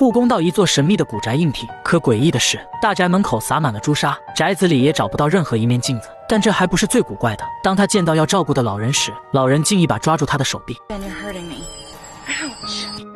护工到一座神秘的古宅应聘。可诡异的是，大宅门口洒满了朱砂，宅子里也找不到任何一面镜子。但这还不是最古怪的。当他见到要照顾的老人时，老人竟一把抓住他的手臂。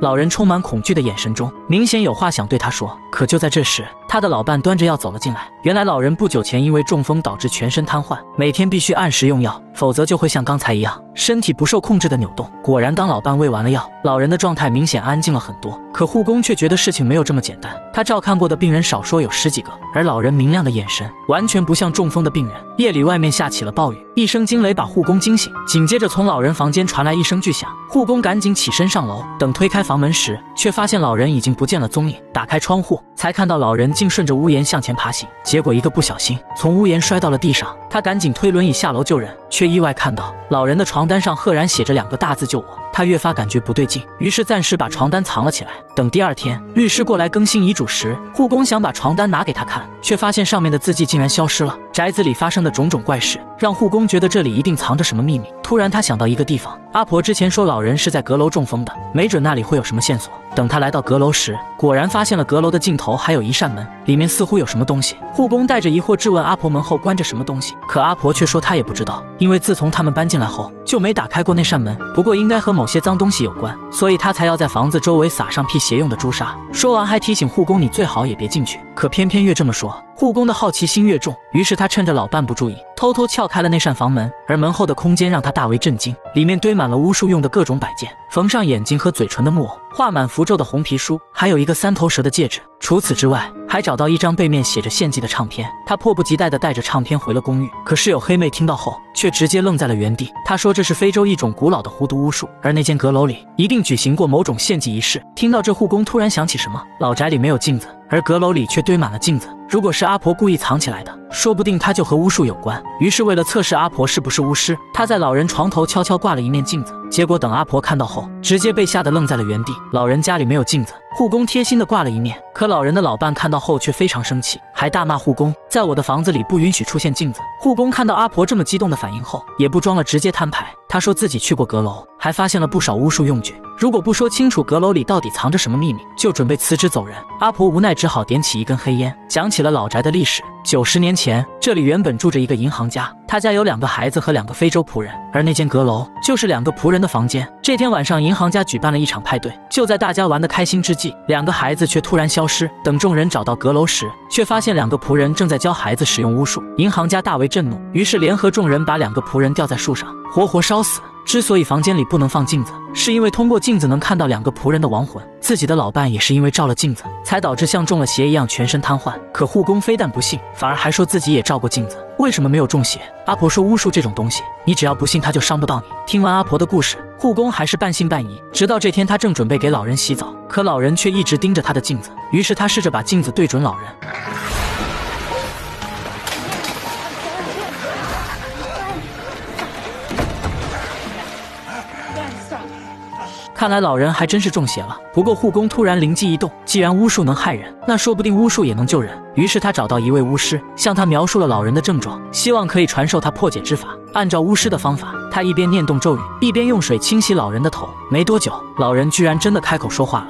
老人充满恐惧的眼神中，明显有话想对他说。可就在这时，他的老伴端着药走了进来。原来老人不久前因为中风导致全身瘫痪，每天必须按时用药，否则就会像刚才一样，身体不受控制的扭动。果然，当老伴喂完了药，老人的状态明显安静了很多。可护工却觉得事情没有这么简单。他照看过的病人少说有十几个，而老人明亮的眼神完全不像中风的病人。夜里外面下起了暴雨，一声惊雷把护工惊醒，紧接着从老人房间传来一声巨响，护工赶紧起身上楼。等推开房门时，却发现老人已经不见了踪影。打开窗户。才看到老人竟顺着屋檐向前爬行，结果一个不小心从屋檐摔到了地上。他赶紧推轮椅下楼救人，却意外看到老人的床单上赫然写着两个大字“救我”。他越发感觉不对劲，于是暂时把床单藏了起来。等第二天律师过来更新遗嘱时，护工想把床单拿给他看，却发现上面的字迹竟然消失了。宅子里发生的种种怪事，让护工觉得这里一定藏着什么秘密。突然，他想到一个地方，阿婆之前说老人是在阁楼中风的，没准那里会有什么线索。等他来到阁楼时，果然发现了阁楼的尽头还有一扇门，里面似乎有什么东西。护工带着疑惑质问阿婆门后关着什么东西，可阿婆却说她也不知道，因为自从他们搬进来后就没打开过那扇门。不过应该和某些脏东西有关，所以她才要在房子周围撒上辟邪用的朱砂。说完还提醒护工，你最好也别进去。可偏偏越这么说。护工的好奇心越重，于是他趁着老伴不注意，偷偷撬开了那扇房门。而门后的空间让他大为震惊，里面堆满了巫术用的各种摆件，缝上眼睛和嘴唇的木偶，画满符咒的红皮书，还有一个三头蛇的戒指。除此之外，还找到一张背面写着献祭的唱片。他迫不及待地带着唱片回了公寓，可室友黑妹听到后却直接愣在了原地。她说这是非洲一种古老的狐毒巫术，而那间阁楼里一定举行过某种献祭仪式。听到这，护工突然想起什么，老宅里没有镜子，而阁楼里却堆满了镜子。如果是阿婆故意藏起来的，说不定她就和巫术有关。于是为了测试阿婆是不是巫师，他在老人床头悄悄挂了一面镜子。结果等阿婆看到后，直接被吓得愣在了原地。老人家里没有镜子。护工贴心的挂了一面，可老人的老伴看到后却非常生气，还大骂护工，在我的房子里不允许出现镜子。护工看到阿婆这么激动的反应后，也不装了，直接摊牌。他说自己去过阁楼，还发现了不少巫术用具，如果不说清楚阁楼里到底藏着什么秘密，就准备辞职走人。阿婆无奈，只好点起一根黑烟，讲起了老宅的历史。九十年前，这里原本住着一个银行家，他家有两个孩子和两个非洲仆人，而那间阁楼就是两个仆人的房间。这天晚上，银行家举办了一场派对，就在大家玩得开心之际，两个孩子却突然消失。等众人找到阁楼时，却发现两个仆人正在教孩子使用巫术。银行家大为震怒，于是联合众人把两个仆人吊在树上，活活烧死。之所以房间里不能放镜子，是因为通过镜子能看到两个仆人的亡魂。自己的老伴也是因为照了镜子，才导致像中了邪一样全身瘫痪。可护工非但不信，反而还说自己也照过镜子，为什么没有中邪？阿婆说巫术这种东西，你只要不信，他就伤不到你。听完阿婆的故事，护工还是半信半疑。直到这天，他正准备给老人洗澡，可老人却一直盯着他的镜子。于是他试着把镜子对准老人。看来老人还真是中邪了。不过护工突然灵机一动，既然巫术能害人，那说不定巫术也能救人。于是他找到一位巫师，向他描述了老人的症状，希望可以传授他破解之法。按照巫师的方法，他一边念动咒语，一边用水清洗老人的头。没多久，老人居然真的开口说话了。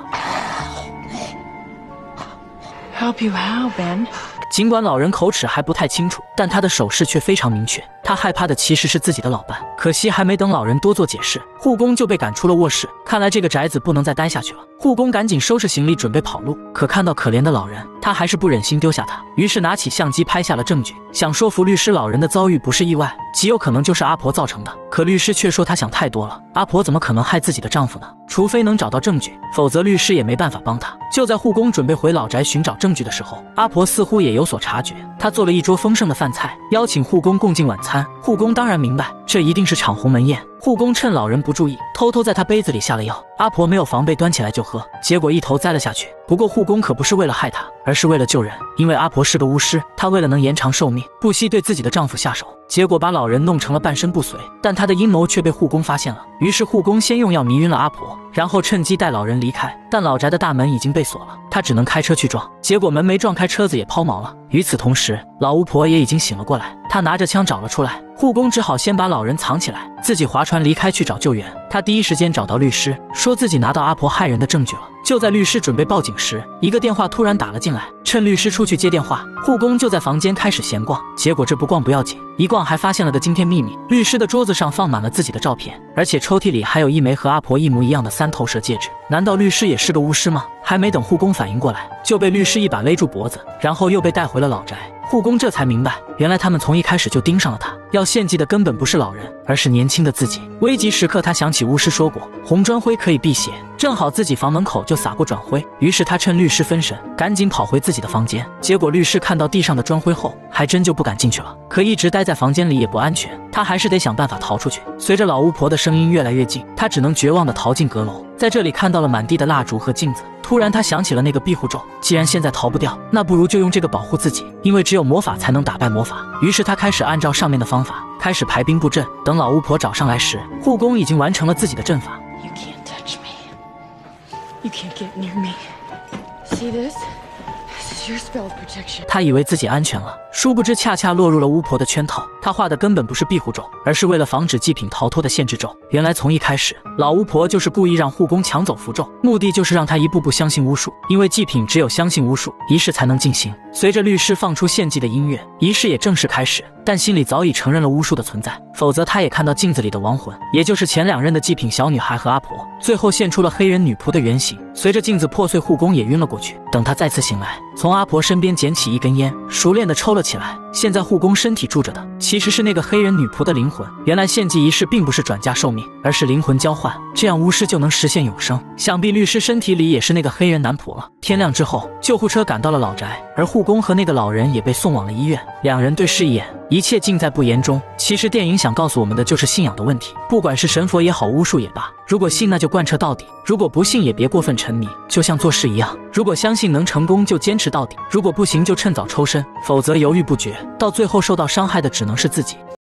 Help you out, Ben? 尽管老人口齿还不太清楚，但他的手势却非常明确。他害怕的其实是自己的老伴。可惜还没等老人多做解释，护工就被赶出了卧室。看来这个宅子不能再待下去了。护工赶紧收拾行李准备跑路，可看到可怜的老人，他还是不忍心丢下他，于是拿起相机拍下了证据，想说服律师老人的遭遇不是意外，极有可能就是阿婆造成的。可律师却说他想太多了，阿婆怎么可能害自己的丈夫呢？除非能找到证据，否则律师也没办法帮他。就在护工准备回老宅寻找证据的时候，阿婆似乎也有所察觉，她做了一桌丰盛的饭菜，邀请护工共进晚餐。护工当然明白，这一定是场鸿门宴。护工趁老人不注意，偷偷在他杯子里下了药。阿婆没有防备，端起来就喝，结果一头栽了下去。不过护工可不是为了害她，而是为了救人。因为阿婆是个巫师，她为了能延长寿命，不惜对自己的丈夫下手，结果把老人弄成了半身不遂。但他的阴谋却被护工发现了，于是护工先用药迷晕了阿婆。然后趁机带老人离开。但老宅的大门已经被锁了，他只能开车去撞，结果门没撞开，车子也抛锚了。与此同时，老巫婆也已经醒了过来，她拿着枪找了出来。护工只好先把老人藏起来，自己划船离开去找救援。他第一时间找到律师，说自己拿到阿婆害人的证据了。就在律师准备报警时，一个电话突然打了进来。趁律师出去接电话，护工就在房间开始闲逛。结果这不逛不要紧，一逛还发现了个惊天秘密：律师的桌子上放满了自己的照片，而且抽屉里还有一枚和阿婆一模一样的三头蛇戒指。难道律师也是个巫师吗？还没等护工反应过来，就被律师一把勒住脖子，然后又被带回了老宅。护工这才明白，原来他们从一开始就盯上了他，要献祭的根本不是老人，而是年轻的自己。危急时刻，他想起巫师说过，红砖灰可以辟邪，正好自己房门口就撒过砖灰。于是他趁律师分神，赶紧跑回自己的房间。结果律师看到地上的砖灰后，还真就不敢进去了。可一直待在房间里也不安全，他还是得想办法逃出去。随着老巫婆的声音越来越近，他只能绝望地逃进阁楼。在这里看到了满地的蜡烛和镜子，突然他想起了那个庇护咒。既然现在逃不掉，那不如就用这个保护自己，因为只有魔法才能打败魔法。于是他开始按照上面的方法，开始排兵布阵。等老巫婆找上来时，护工已经完成了自己的阵法。You can't touch me. You can't get near me. See this? 他以为自己安全了，殊不知恰恰落入了巫婆的圈套。他画的根本不是庇护咒，而是为了防止祭品逃脱的限制咒。原来从一开始，老巫婆就是故意让护工抢走符咒，目的就是让他一步步相信巫术。因为祭品只有相信巫术，仪式才能进行。随着律师放出献祭的音乐，仪式也正式开始。但心里早已承认了巫术的存在，否则他也看到镜子里的亡魂，也就是前两任的祭品小女孩和阿婆，最后现出了黑人女仆的原形。随着镜子破碎，护工也晕了过去。等他再次醒来，从阿婆身边捡起一根烟，熟练的抽了起来。现在护工身体住着的，其实是那个黑人女仆的灵魂。原来献祭仪式并不是转嫁寿命，而是灵魂交换，这样巫师就能实现永生。想必律师身体里也是那个黑人男仆了。天亮之后，救护车赶到了老宅，而护工和那个老人也被送往了医院。两人对视一眼。一切尽在不言中。其实电影想告诉我们的就是信仰的问题，不管是神佛也好，巫术也罢，如果信那就贯彻到底；如果不信也别过分沉迷。就像做事一样，如果相信能成功就坚持到底，如果不行就趁早抽身，否则犹豫不决，到最后受到伤害的只能是自己。